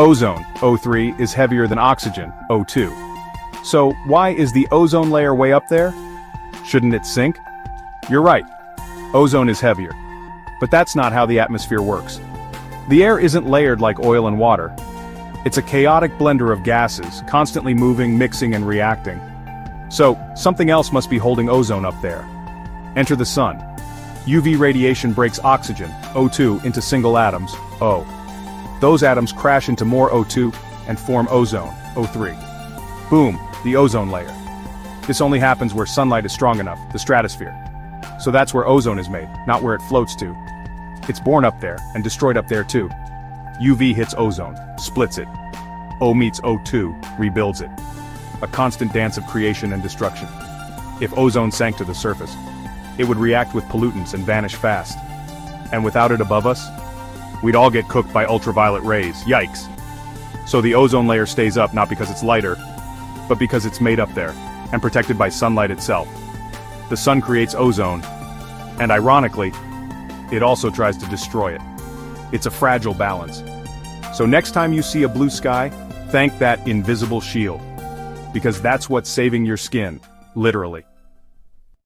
Ozone, O3, is heavier than oxygen, O2. So, why is the ozone layer way up there? Shouldn't it sink? You're right. Ozone is heavier. But that's not how the atmosphere works. The air isn't layered like oil and water. It's a chaotic blender of gases, constantly moving, mixing, and reacting. So, something else must be holding ozone up there. Enter the sun. UV radiation breaks oxygen, O2, into single atoms, O. Those atoms crash into more O2 and form ozone, O3. Boom, the ozone layer. This only happens where sunlight is strong enough, the stratosphere. So that's where ozone is made, not where it floats to. It's born up there, and destroyed up there too. UV hits ozone, splits it. O meets O2, rebuilds it. A constant dance of creation and destruction. If ozone sank to the surface, it would react with pollutants and vanish fast. And without it above us, we'd all get cooked by ultraviolet rays, yikes. So the ozone layer stays up not because it's lighter, but because it's made up there, and protected by sunlight itself. The sun creates ozone, and ironically, it also tries to destroy it. It's a fragile balance. So next time you see a blue sky, thank that invisible shield. Because that's what's saving your skin, literally.